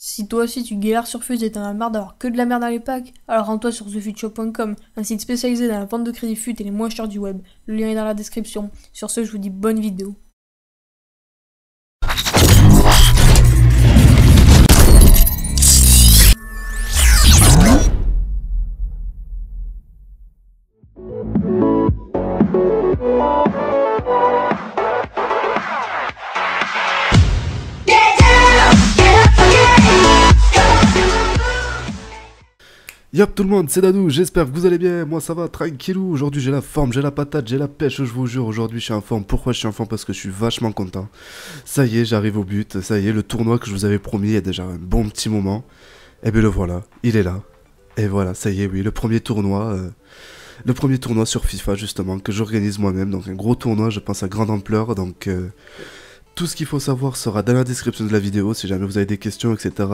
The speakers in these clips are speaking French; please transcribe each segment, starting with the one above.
Si toi aussi tu galères sur Fuse et t'en as marre d'avoir que de la merde dans les packs, alors rends-toi sur TheFutShop.com, un site spécialisé dans la vente de crédits FUT et les moins chers du web. Le lien est dans la description. Sur ce, je vous dis bonne vidéo. Yop tout le monde, c'est Dadou, j'espère que vous allez bien, moi ça va, tranquillou, aujourd'hui j'ai la forme, j'ai la patate, j'ai la pêche, je vous jure, aujourd'hui je suis en forme, pourquoi je suis en forme? Parce que je suis vachement content, ça y est, j'arrive au but, ça y est, le tournoi que je vous avais promis il y a déjà un bon petit moment, et eh bien le voilà, il est là, et voilà, ça y est, oui, le premier tournoi, euh, le premier tournoi sur FIFA justement, que j'organise moi-même, donc un gros tournoi, je pense à grande ampleur, donc... Euh, tout ce qu'il faut savoir sera dans la description de la vidéo. Si jamais vous avez des questions, etc.,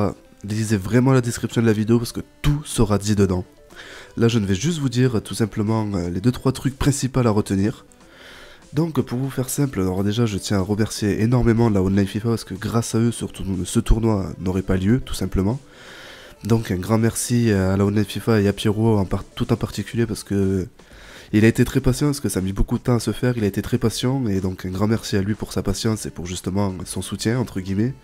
lisez vraiment la description de la vidéo parce que tout sera dit dedans. Là, je ne vais juste vous dire tout simplement euh, les 2-3 trucs principaux à retenir. Donc, pour vous faire simple, alors déjà, je tiens à remercier énormément la Online FIFA parce que grâce à eux, surtout, ce tournoi n'aurait pas lieu, tout simplement. Donc, un grand merci à la Online FIFA et à Pierrot tout en particulier parce que il a été très patient parce que ça a mis beaucoup de temps à se faire. Il a été très patient et donc un grand merci à lui pour sa patience et pour justement son soutien entre guillemets.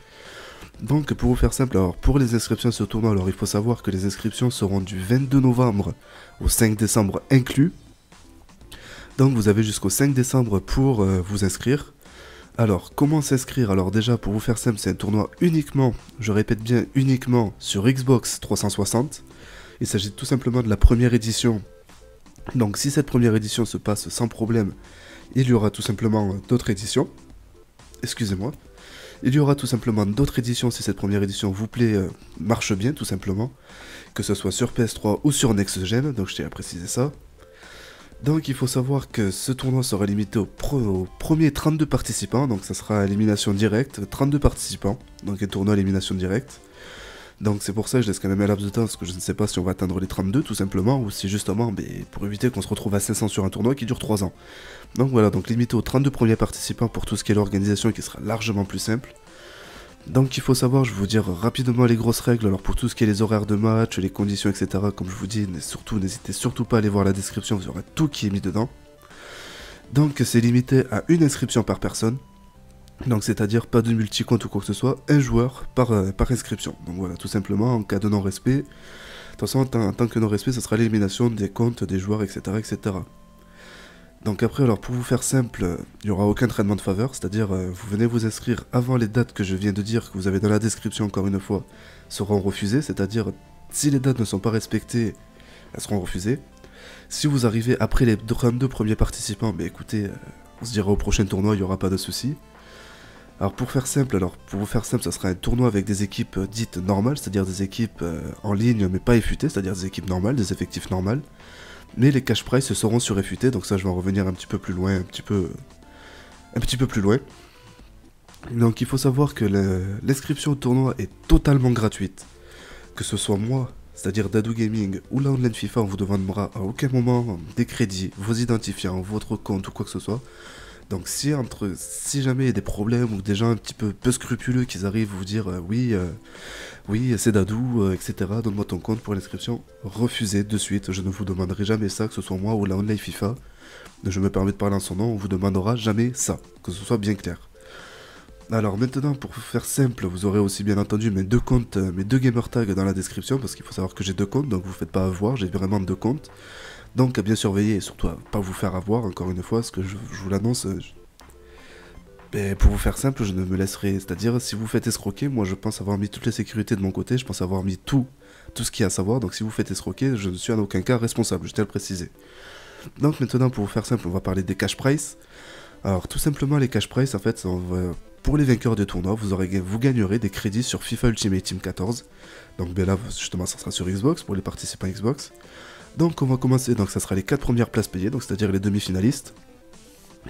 Donc pour vous faire simple, alors pour les inscriptions à ce tournoi, alors il faut savoir que les inscriptions seront du 22 novembre au 5 décembre inclus. Donc vous avez jusqu'au 5 décembre pour euh, vous inscrire. Alors comment s'inscrire? Alors déjà pour vous faire simple, c'est un tournoi uniquement, je répète bien uniquement sur Xbox 360. Il s'agit tout simplement de la première édition donc si cette première édition se passe sans problème, il y aura tout simplement d'autres éditions. Excusez-moi. Il y aura tout simplement d'autres éditions si cette première édition vous plaît, euh, marche bien tout simplement. Que ce soit sur PS3 ou sur Next Gen, donc je tiens à préciser ça. Donc il faut savoir que ce tournoi sera limité aux, au premiers 32 participants, donc ça sera élimination directe, 32 participants, donc un tournoi élimination directe. Donc c'est pour ça que je laisse quand même un laps de temps, parce que je ne sais pas si on va atteindre les 32 tout simplement, ou si justement, pour éviter qu'on se retrouve à 500 sur un tournoi qui dure 3 ans. Donc voilà, donc limité aux 32 premiers participants pour tout ce qui est l'organisation qui sera largement plus simple. Donc il faut savoir, je vais vous dire rapidement les grosses règles, alors pour tout ce qui est les horaires de match, les conditions, etc. Comme je vous dis, surtout n'hésitez surtout pas à aller voir la description, vous aurez tout qui est mis dedans. Donc c'est limité à une inscription par personne. Donc c'est-à-dire pas de multi-compte ou quoi que ce soit, un joueur par, euh, par inscription. Donc voilà, tout simplement, en cas de non-respect, de toute façon, en tant que non-respect, ce sera l'élimination des comptes des joueurs, etc., etc. Donc après, alors pour vous faire simple, il n'y aura aucun traitement de faveur, c'est-à-dire euh, vous venez vous inscrire avant les dates que je viens de dire, que vous avez dans la description encore une fois, seront refusées, c'est-à-dire si les dates ne sont pas respectées, elles seront refusées. Si vous arrivez après les 32 premiers participants, mais écoutez, euh, on se dira au prochain tournoi, il n'y aura pas de souci. Alors pour faire simple, alors pour vous faire simple, ça sera un tournoi avec des équipes euh, dites normales, c'est-à-dire des équipes euh, en ligne mais pas effutées, c'est-à-dire des équipes normales, des effectifs normales. Mais les cash price seront sureffutés, donc ça je vais en revenir un petit peu plus loin, un petit peu, un petit peu plus loin. Donc il faut savoir que l'inscription au tournoi est totalement gratuite. Que ce soit moi, c'est-à-dire Dadou Gaming ou la online FIFA, on vous demandera à aucun moment des crédits, vos identifiants, votre compte ou quoi que ce soit. Donc si entre jamais il y a des problèmes ou des gens un petit peu peu scrupuleux qui arrivent vous dire euh, oui euh, oui c'est Dadou euh, etc donne-moi ton compte pour l'inscription. Refusez de suite. Je ne vous demanderai jamais ça que ce soit moi ou la online FIFA. Je me permets de parler en son nom. On vous demandera jamais ça que ce soit bien clair. Alors maintenant pour faire simple vous aurez aussi bien entendu mes deux comptes mes deux gamer tags dans la description parce qu'il faut savoir que j'ai deux comptes donc vous faites pas avoir j'ai vraiment deux comptes donc à bien surveiller et surtout à pas vous faire avoir, encore une fois, ce que je, vous l'annonce. Euh, ben, pour vous faire simple, je ne me laisserai. C'est-à-dire, si vous faites escroquer, moi je pense avoir mis toutes les sécurités de mon côté, je pense avoir mis tout, tout ce qu'il y a à savoir. Donc si vous faites escroquer, je ne suis en aucun cas responsable, je tiens à le préciser. Donc maintenant, pour vous faire simple, on va parler des cash price. Alors tout simplement, les cash price, en fait, pour les vainqueurs des tournois, vous gagnerez des crédits sur FIFA Ultimate Team 14. Donc ben là, justement, ça sera sur Xbox pour les participants Xbox. Donc on va commencer, donc ça sera les 4 premières places payées, donc c'est-à-dire les demi-finalistes.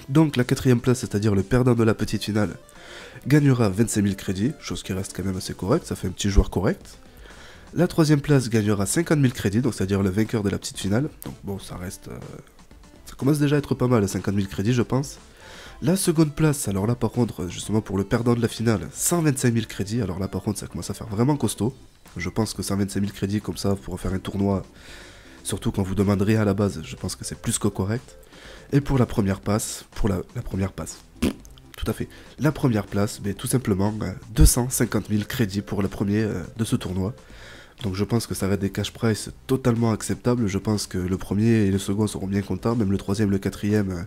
Donc la quatrième place, c'est-à-dire le perdant de la petite finale, gagnera 25 000 crédits, chose qui reste quand même assez correcte, ça fait un petit joueur correct. La troisième place gagnera 50 000 crédits, donc c'est-à-dire le vainqueur de la petite finale. Donc bon, ça reste... Euh, ça commence déjà à être pas mal, 50 000 crédits je pense. La seconde place, alors là par contre, justement pour le perdant de la finale, 125 000 crédits. Alors là par contre, ça commence à faire vraiment costaud. Je pense que 125 000 crédits comme ça pour faire un tournoi, surtout quand vous demanderez à la base, je pense que c'est plus que correct. Et pour la première passe, pour la, première passe, tout à fait, la première place, mais tout simplement 250 euh, 000 crédits pour le premier euh, de ce tournoi. Donc je pense que ça reste des cash price totalement acceptables. Je pense que le premier et le second seront bien contents, même le troisième, le quatrième, euh,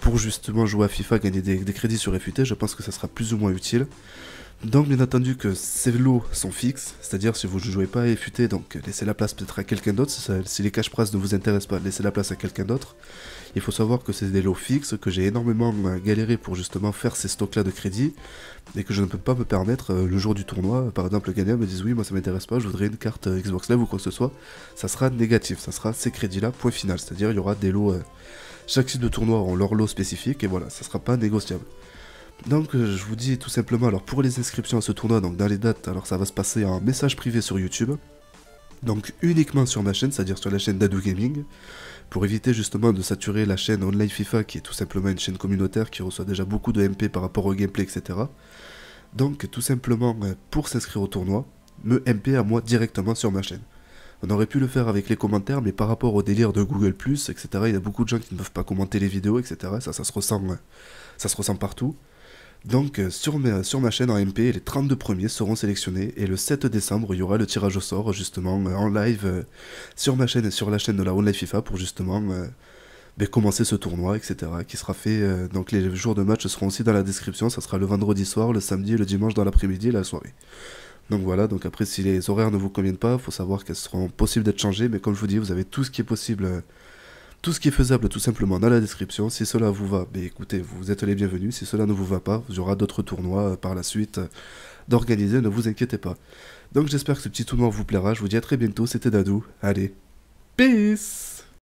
pour justement jouer à FIFA, gagner des, crédits sur FUT, je pense que ça sera plus ou moins utile. Donc bien entendu que ces lots sont fixes, c'est-à-dire si vous ne jouez pas à FUT, donc laissez la place peut-être à quelqu'un d'autre, si les cash price ne vous intéressent pas, laissez la place à quelqu'un d'autre. Il faut savoir que c'est des lots fixes, que j'ai énormément euh, galéré pour justement faire ces stocks-là de crédit, et que je ne peux pas me permettre euh, le jour du tournoi, par exemple le gagnant me dit oui moi ça m'intéresse pas, je voudrais une carte euh, Xbox Live ou quoi que ce soit, ça sera négatif, ça sera ces crédits-là, point final, c'est-à-dire il y aura des lots, chaque site de tournoi aura leur lot spécifique, et voilà, ça sera pas négociable. Donc je vous dis tout simplement, alors pour les inscriptions à ce tournoi, donc dans les dates, alors ça va se passer en message privé sur YouTube, donc uniquement sur ma chaîne, c'est-à-dire sur la chaîne d'Adu Gaming pour éviter justement de saturer la chaîne Online FIFA, qui est tout simplement une chaîne communautaire qui reçoit déjà beaucoup de MP par rapport au gameplay, etc. Donc tout simplement, euh, pour s'inscrire au tournoi, me MP à moi directement sur ma chaîne. On aurait pu le faire avec les commentaires, mais par rapport au délire de Google+, etc., il y a beaucoup de gens qui ne peuvent pas commenter les vidéos, etc. Ça, ça se ressent, euh, ça se ressent partout. Donc euh, sur ma, chaîne en MP, les 32 premiers seront sélectionnés et le 7 décembre, il y aura le tirage au sort justement euh, en live euh, sur ma chaîne et sur la chaîne de la Online FIFA pour justement ben, commencer ce tournoi, etc. qui sera fait, donc les jours de match seront aussi dans la description, ça sera le vendredi soir, le samedi le dimanche dans l'après-midi et la soirée. Donc voilà, donc après si les horaires ne vous conviennent pas, il faut savoir qu'elles seront possibles d'être changées, mais comme je vous dis, vous avez tout ce qui est possible tout ce qui est faisable tout simplement dans la description. Si cela vous va, ben écoutez, vous êtes les bienvenus. Si cela ne vous va pas, il y aura d'autres tournois euh, par la suite euh, d'organiser, ne vous inquiétez pas. Donc j'espère que ce petit tournoi vous plaira. Je vous dis à très bientôt, c'était Dadou. Allez, peace